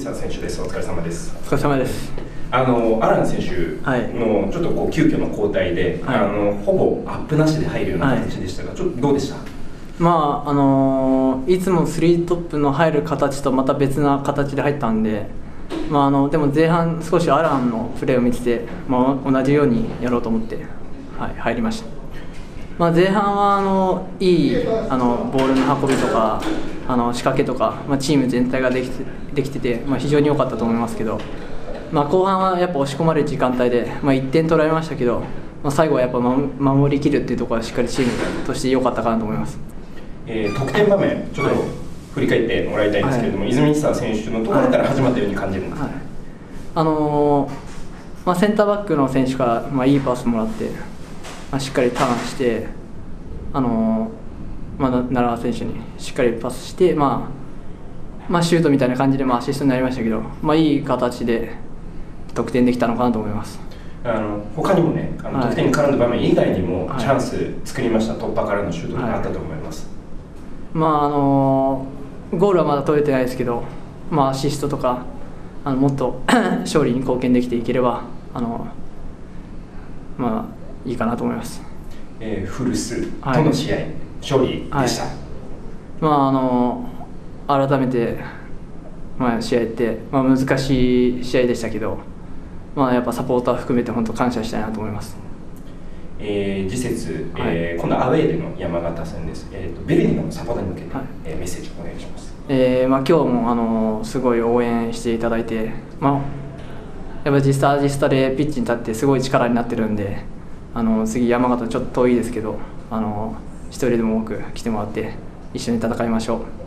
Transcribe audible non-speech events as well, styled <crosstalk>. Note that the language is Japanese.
沢選手です。お疲れ様です。お疲れ様です。あのアラン選手はいのちょっとこう急遽の交代で、はいあのほぼアップなしで入るような形でしたが、ちょっとどうでした？まああのーいつもスリートップの入る形とまた別な形で入ったんで、まああのでも前半少しアランのプレーを見てて、まあ同じようにやろうと思ってはい入りました。まあ前半はあのいいあのボールの運びとかあの仕掛けとか、まあチーム全体ができてできてて、まあ非常に良かったと思いますけど。まあ、後半はやっぱ押し込まれる時間帯で、まあ、1点取られましたけど、まあ、最後はやっぱ守守りきるっていうところはしっかりチームとして良かったかなと思います。えー得点場面ちょっとはい振り返ってもらいたいんですけれども、はい泉沢選手のところから始まったように感じるんです。はいあのーまあ、センターバックの選手から、まあ、いいパスもらって、まあ、しっかりターンして、あのーまあ、な奈良選手にしっかりパスして、まあまあ、シュートみたいな感じで、まあ、アシストになりましたけど、まあ、いい形で得点できたのかなと思います。あの他にもね、あのはい得点に絡んだ場面以外にもはいチャンス作りました、突破からのシュートがあったと思います。まああのゴールはまだ取れてないですけど、まあ、アシストとかあのもっと <clears throat> 勝利に貢献できていければあの、まあ、いいかなと思います。えーフルスはいとの試合、勝利でした。はいまああの改めて、まあ、試合って、まあ、難しい試合でしたけど、まあ、やっぱサポーター含めて本当感謝したいなと思います。えー次節、えー今度はアウェーでの山形戦です、えーとベルディのサポーターに向けて、はいえーメッセージお願いします。えーまあ、今日もあのすごい応援していただいて、まあ、やっぱ実際アジスタでピッチに立ってすごい力になってるんであの次山形ちょっと遠いですけどあの一人でも多く来てもらって一緒に戦いましょう。